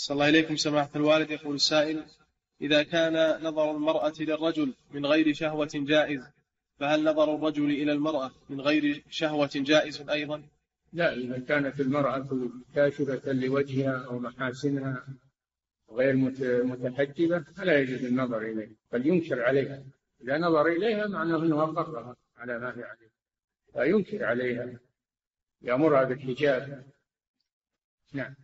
صلى الله إليكم سماحة الوالد يقول السائل إذا كان نظر المرأة للرجل من غير شهوة جائز فهل نظر الرجل إلى المرأة من غير شهوة جائز أيضا؟ لا إذا كانت المرأة كاشفة لوجهها أو محاسنها غير متحجبة فلا يجوز النظر إليها بل ينكر عليها. إذا نظر إليها معناه أنه أقرها على ما هي عليه فينكر عليها يأمرها بالحجاب. نعم.